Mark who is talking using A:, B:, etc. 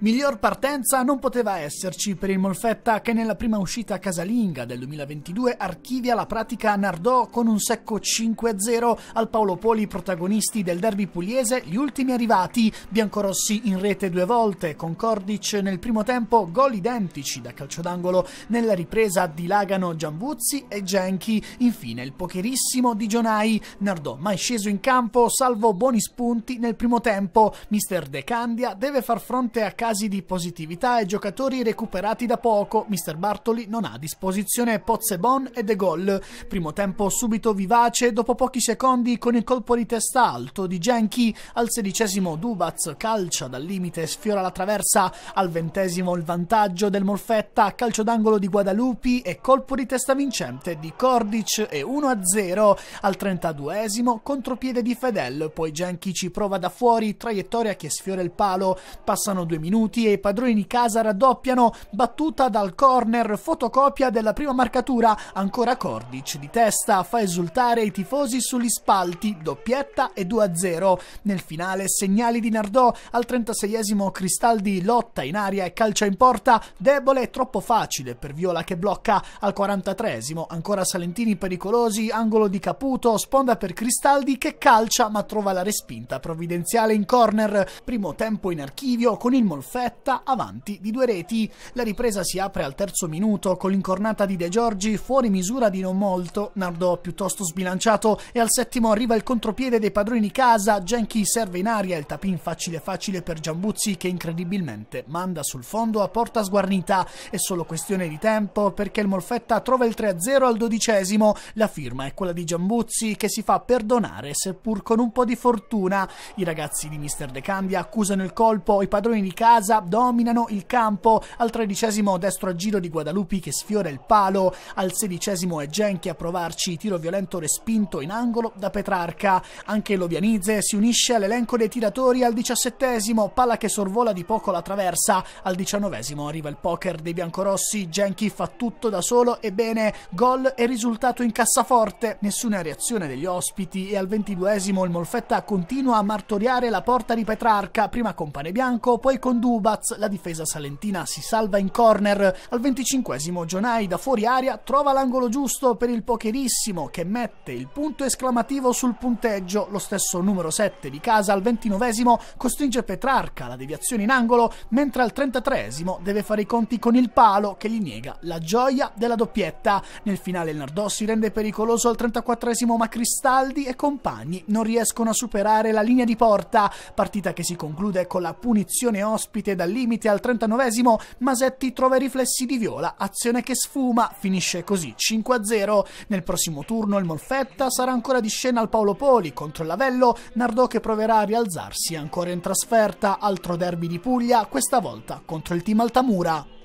A: Miglior partenza non poteva esserci per il Molfetta che nella prima uscita casalinga del 2022 archivia la pratica Nardò con un secco 5-0 al Paolo Poli protagonisti del derby pugliese, gli ultimi arrivati, biancorossi in rete due volte, con Cordic nel primo tempo gol identici da calcio d'angolo, nella ripresa dilagano Giambuzzi e Genchi, infine il pokerissimo di Gionai, Nardò mai sceso in campo salvo buoni spunti nel primo tempo, mister De Candia deve far fronte a casa casi di positività e giocatori recuperati da poco. Mister Bartoli non ha a disposizione Pozzebon e De Gaulle. Primo tempo subito vivace, dopo pochi secondi con il colpo di testa alto di Genki. Al sedicesimo Dubaz calcia dal limite, sfiora la traversa. Al ventesimo il vantaggio del Molfetta, calcio d'angolo di Guadalupi e colpo di testa vincente di Cordic e 1-0. Al trentaduesimo contropiede di Fedel, poi Genki ci prova da fuori, traiettoria che sfiora il palo. Passano due minuti minuti e i padroni di casa raddoppiano, battuta dal corner, fotocopia della prima marcatura, ancora Cordic di testa fa esultare i tifosi sugli spalti, doppietta e 2-0. Nel finale segnali di Nardò al 36esimo Cristaldi lotta in aria e calcia in porta, debole e troppo facile per Viola che blocca al 43esimo, ancora Salentini pericolosi, angolo di Caputo, sponda per Cristaldi che calcia ma trova la respinta provvidenziale in corner, primo tempo in archivio con il Molfetta Fetta avanti di due reti. La ripresa si apre al terzo minuto con l'incornata di De Giorgi fuori misura di non molto, Nardò piuttosto sbilanciato e al settimo arriva il contropiede dei padroni di casa, Genki serve in aria il tapin facile facile per Giambuzzi che incredibilmente manda sul fondo a porta sguarnita. È solo questione di tempo perché il Molfetta trova il 3-0 al dodicesimo. La firma è quella di Giambuzzi che si fa perdonare seppur con un po' di fortuna. I ragazzi di Mister De Candia accusano il colpo, i padroni di casa casa dominano il campo. Al tredicesimo destro a giro di Guadalupi che sfiora il palo. Al sedicesimo è Genchi a provarci. Tiro violento respinto in angolo da Petrarca. Anche Lobianizze si unisce all'elenco dei tiratori al diciassettesimo. Palla che sorvola di poco la traversa. Al diciannovesimo arriva il poker dei biancorossi. Genchi fa tutto da solo. Ebbene, gol e risultato in cassaforte. Nessuna reazione degli ospiti. E al ventiduesimo il Molfetta continua a martoriare la porta di Petrarca. Prima con Pane Bianco, poi con Dubaz, la difesa salentina si salva in corner. Al 25esimo Gionai da fuori aria trova l'angolo giusto per il pokerissimo che mette il punto esclamativo sul punteggio. Lo stesso numero 7 di casa al 29esimo costringe Petrarca alla deviazione in angolo, mentre al 33esimo deve fare i conti con il palo che gli nega la gioia della doppietta. Nel finale il Nardò si rende pericoloso al 34esimo ma Cristaldi e compagni non riescono a superare la linea di porta, partita che si conclude con la punizione ospite ospite dal limite al 39esimo, Masetti trova i riflessi di Viola, azione che sfuma, finisce così 5-0. Nel prossimo turno il Molfetta sarà ancora di scena al Paolo Poli contro il Lavello, Nardò che proverà a rialzarsi ancora in trasferta, altro derby di Puglia, questa volta contro il team Altamura.